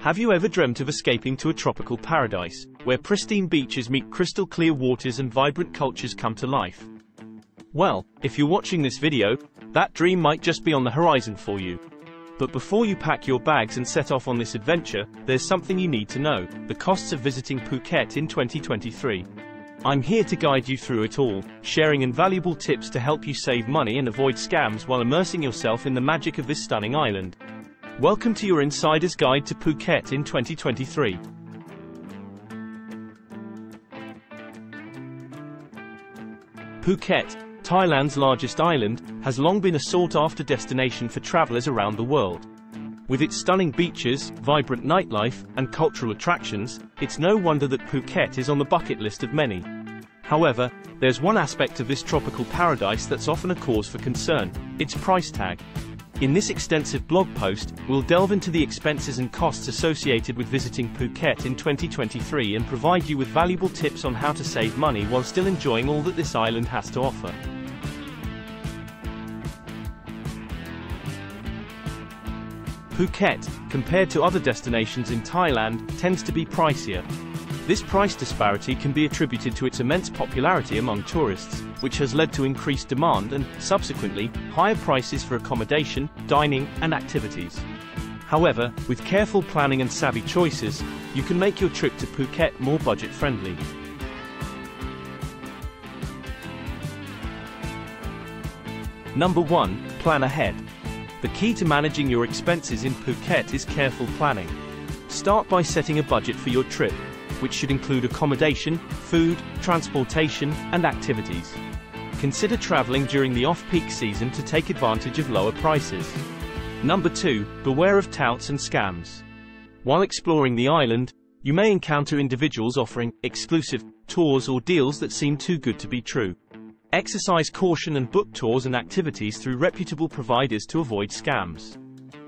Have you ever dreamt of escaping to a tropical paradise, where pristine beaches meet crystal clear waters and vibrant cultures come to life? Well, if you're watching this video, that dream might just be on the horizon for you. But before you pack your bags and set off on this adventure, there's something you need to know, the costs of visiting Phuket in 2023. I'm here to guide you through it all, sharing invaluable tips to help you save money and avoid scams while immersing yourself in the magic of this stunning island. Welcome to your Insider's Guide to Phuket in 2023. Phuket, Thailand's largest island, has long been a sought-after destination for travelers around the world. With its stunning beaches, vibrant nightlife, and cultural attractions, it's no wonder that Phuket is on the bucket list of many. However, there's one aspect of this tropical paradise that's often a cause for concern, its price tag. In this extensive blog post, we'll delve into the expenses and costs associated with visiting Phuket in 2023 and provide you with valuable tips on how to save money while still enjoying all that this island has to offer. Phuket, compared to other destinations in Thailand, tends to be pricier. This price disparity can be attributed to its immense popularity among tourists, which has led to increased demand and, subsequently, higher prices for accommodation, dining, and activities. However, with careful planning and savvy choices, you can make your trip to Phuket more budget-friendly. Number 1. Plan ahead. The key to managing your expenses in Phuket is careful planning. Start by setting a budget for your trip, which should include accommodation, food, transportation, and activities. Consider traveling during the off-peak season to take advantage of lower prices. Number 2. Beware of touts and scams. While exploring the island, you may encounter individuals offering exclusive tours or deals that seem too good to be true. Exercise caution and book tours and activities through reputable providers to avoid scams.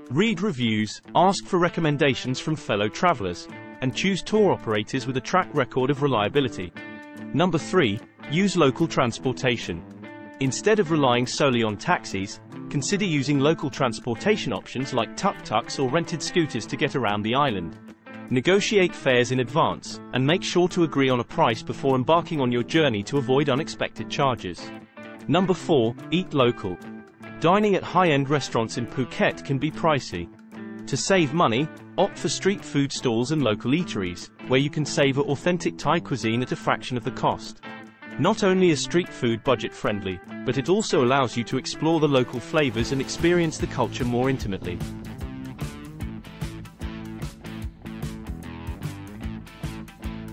Read reviews, ask for recommendations from fellow travelers, and choose tour operators with a track record of reliability. Number 3. Use local transportation. Instead of relying solely on taxis, consider using local transportation options like tuk-tuks or rented scooters to get around the island. Negotiate fares in advance, and make sure to agree on a price before embarking on your journey to avoid unexpected charges. Number 4. Eat local. Dining at high-end restaurants in Phuket can be pricey. To save money, opt for street food stalls and local eateries, where you can savor authentic Thai cuisine at a fraction of the cost. Not only is street food budget-friendly, but it also allows you to explore the local flavors and experience the culture more intimately.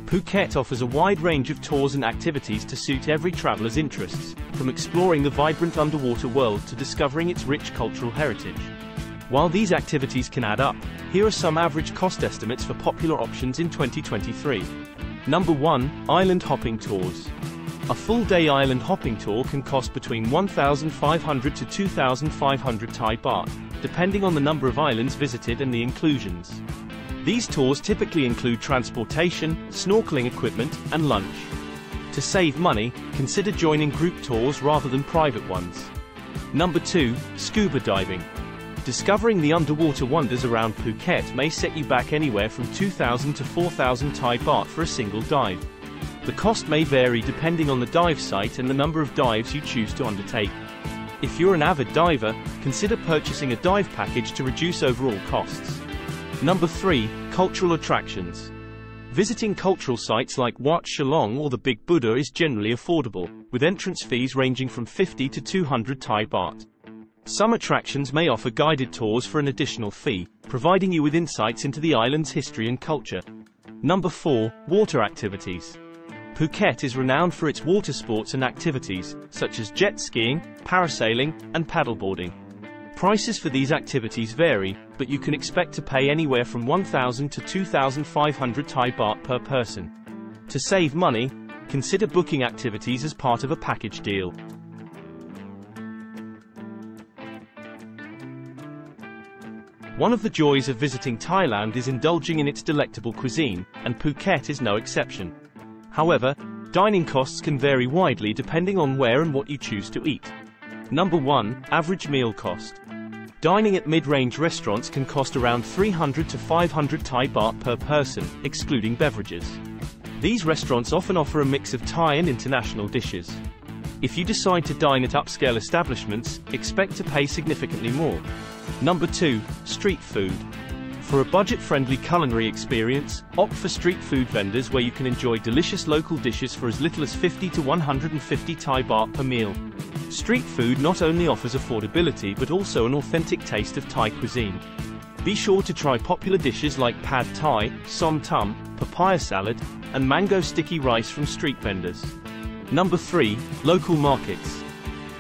Phuket offers a wide range of tours and activities to suit every traveler's interests, from exploring the vibrant underwater world to discovering its rich cultural heritage. While these activities can add up, here are some average cost estimates for popular options in 2023. Number 1. Island Hopping Tours. A full-day island hopping tour can cost between 1,500 to 2,500 Thai baht, depending on the number of islands visited and the inclusions. These tours typically include transportation, snorkeling equipment, and lunch. To save money, consider joining group tours rather than private ones. Number 2. Scuba Diving. Discovering the underwater wonders around Phuket may set you back anywhere from 2,000 to 4,000 Thai baht for a single dive. The cost may vary depending on the dive site and the number of dives you choose to undertake. If you're an avid diver, consider purchasing a dive package to reduce overall costs. Number 3. Cultural Attractions. Visiting cultural sites like Wat Chalong or the Big Buddha is generally affordable, with entrance fees ranging from 50 to 200 Thai baht. Some attractions may offer guided tours for an additional fee, providing you with insights into the island's history and culture. Number 4. Water Activities. Phuket is renowned for its water sports and activities, such as jet skiing, parasailing, and paddleboarding. Prices for these activities vary, but you can expect to pay anywhere from 1,000 to 2,500 Thai baht per person. To save money, consider booking activities as part of a package deal. One of the joys of visiting Thailand is indulging in its delectable cuisine, and Phuket is no exception. However, dining costs can vary widely depending on where and what you choose to eat. Number 1. Average meal cost. Dining at mid-range restaurants can cost around 300 to 500 Thai baht per person, excluding beverages. These restaurants often offer a mix of Thai and international dishes. If you decide to dine at upscale establishments, expect to pay significantly more. Number 2. Street food. For a budget-friendly culinary experience, opt for street food vendors where you can enjoy delicious local dishes for as little as 50 to 150 Thai baht per meal. Street food not only offers affordability but also an authentic taste of Thai cuisine. Be sure to try popular dishes like pad thai, som tum, papaya salad, and mango sticky rice from street vendors. Number 3. Local markets.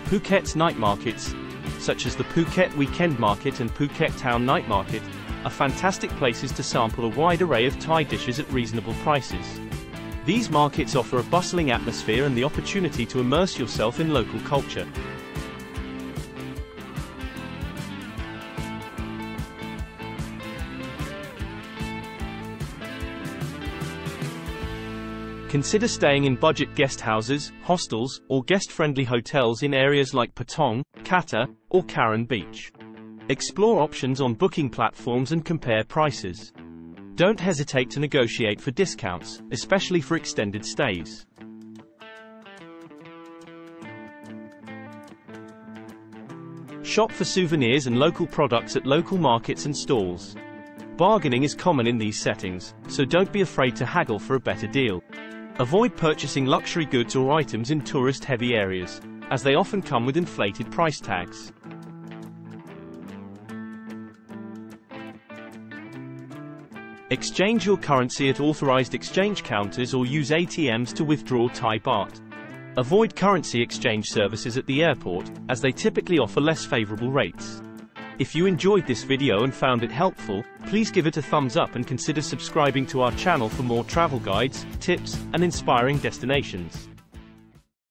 Phuket's night markets, such as the Phuket Weekend Market and Phuket Town Night Market, are fantastic places to sample a wide array of Thai dishes at reasonable prices. These markets offer a bustling atmosphere and the opportunity to immerse yourself in local culture. Consider staying in budget guest houses, hostels, or guest-friendly hotels in areas like Patong, Kata, or Karon Beach. Explore options on booking platforms and compare prices. Don't hesitate to negotiate for discounts, especially for extended stays. Shop for souvenirs and local products at local markets and stalls. Bargaining is common in these settings, so don't be afraid to haggle for a better deal. Avoid purchasing luxury goods or items in tourist-heavy areas, as they often come with inflated price tags. Exchange your currency at authorized exchange counters or use ATMs to withdraw Thai baht. Avoid currency exchange services at the airport, as they typically offer less favorable rates. If you enjoyed this video and found it helpful, please give it a thumbs up and consider subscribing to our channel for more travel guides, tips, and inspiring destinations.